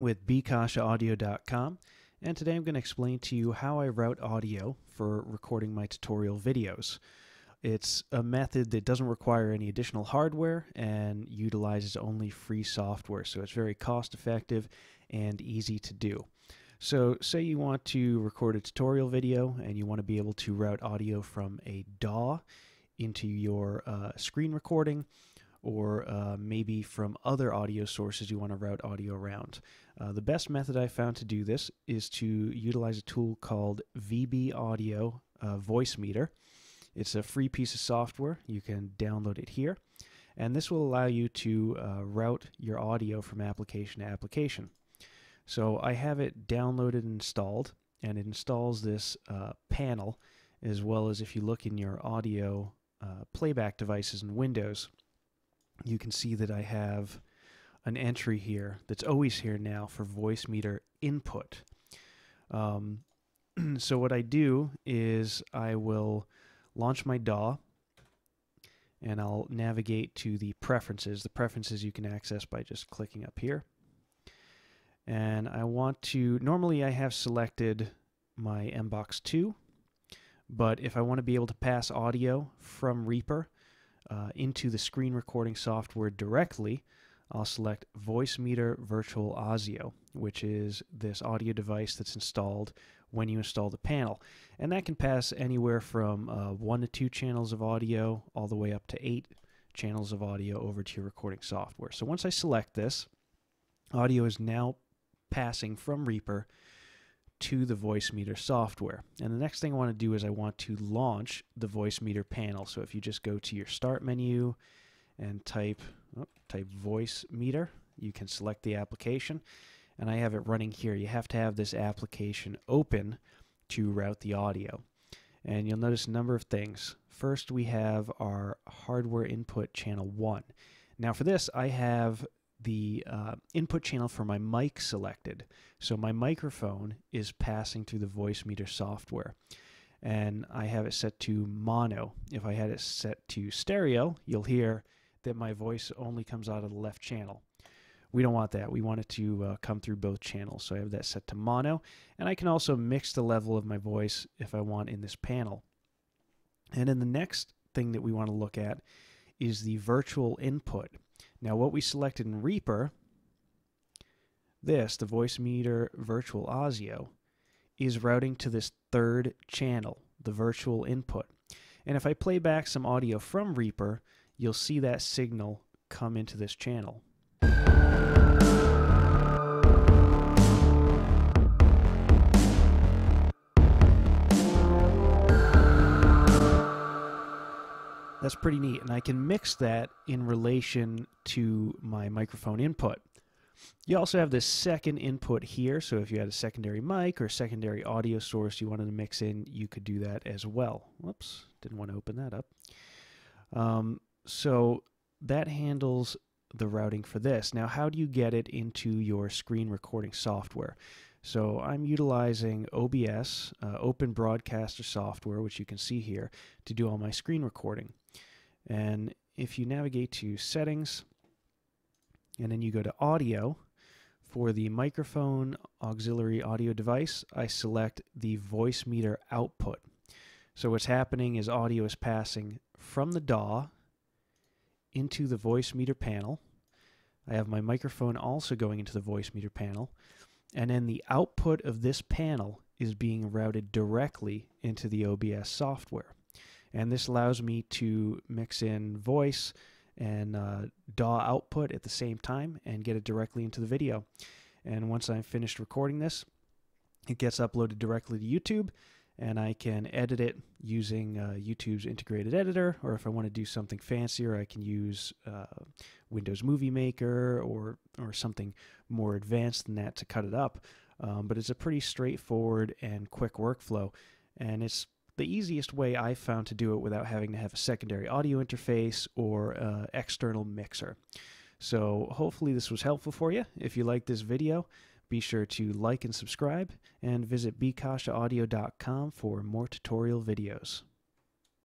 with bcacciaaudio.com and today I'm going to explain to you how I route audio for recording my tutorial videos. It's a method that doesn't require any additional hardware and utilizes only free software, so it's very cost effective and easy to do. So say you want to record a tutorial video and you want to be able to route audio from a DAW into your uh, screen recording or uh, maybe from other audio sources you want to route audio around. Uh, the best method I found to do this is to utilize a tool called VB Audio uh, Voicemeeter. It's a free piece of software. You can download it here. And this will allow you to uh, route your audio from application to application. So I have it downloaded and installed, and it installs this uh, panel, as well as if you look in your audio uh, playback devices in Windows, you can see that I have an entry here that's always here now for Voicemeeter input. Um, so what I do is I will launch my DAW and I'll navigate to the preferences. The preferences you can access by just clicking up here. And I want to, normally I have selected my MBOX 2, but if I want to be able to pass audio from Reaper, uh, into the screen recording software directly, I'll select Voicemeeter Virtual Audio, which is this audio device that's installed when you install the panel. And that can pass anywhere from uh, one to two channels of audio all the way up to eight channels of audio over to your recording software. So once I select this, audio is now passing from Reaper to the Voicemeeter software. And the next thing I want to do is I want to launch the Voicemeeter panel. So if you just go to your Start menu and type, oh, type Voicemeeter, you can select the application. And I have it running here. You have to have this application open to route the audio. And you'll notice a number of things. First, we have our hardware input channel 1. Now for this, I have the uh, input channel for my mic selected. So my microphone is passing through the Voicemeeter software. And I have it set to mono. If I had it set to stereo, you'll hear that my voice only comes out of the left channel. We don't want that. We want it to uh, come through both channels. So I have that set to mono. And I can also mix the level of my voice if I want in this panel. And then the next thing that we want to look at is the virtual input. Now what we selected in Reaper, this, the Voicemeeter Virtual Audio, is routing to this third channel, the virtual input. And if I play back some audio from Reaper, you'll see that signal come into this channel. That's pretty neat. And I can mix that in relation to my microphone input. You also have this second input here. So if you had a secondary mic or a secondary audio source you wanted to mix in, you could do that as well. Whoops, didn't want to open that up. Um, so that handles the routing for this. Now, how do you get it into your screen recording software? So I'm utilizing OBS, uh, Open Broadcaster software, which you can see here, to do all my screen recording. And if you navigate to settings and then you go to audio, for the microphone auxiliary audio device, I select the Voicemeeter output. So what's happening is audio is passing from the DAW into the Voicemeeter panel. I have my microphone also going into the Voicemeeter panel. And then the output of this panel is being routed directly into the OBS software. And this allows me to mix in voice and uh, DAW output at the same time and get it directly into the video. And once I'm finished recording this, it gets uploaded directly to YouTube and I can edit it using uh, YouTube's integrated editor, or if I want to do something fancier, I can use uh, Windows Movie Maker or or something more advanced than that to cut it up. Um, but it's a pretty straightforward and quick workflow, and it's the easiest way I found to do it without having to have a secondary audio interface or uh, external mixer. So hopefully this was helpful for you. If you like this video, be sure to like and subscribe and visit bcacciaaudio.com for more tutorial videos.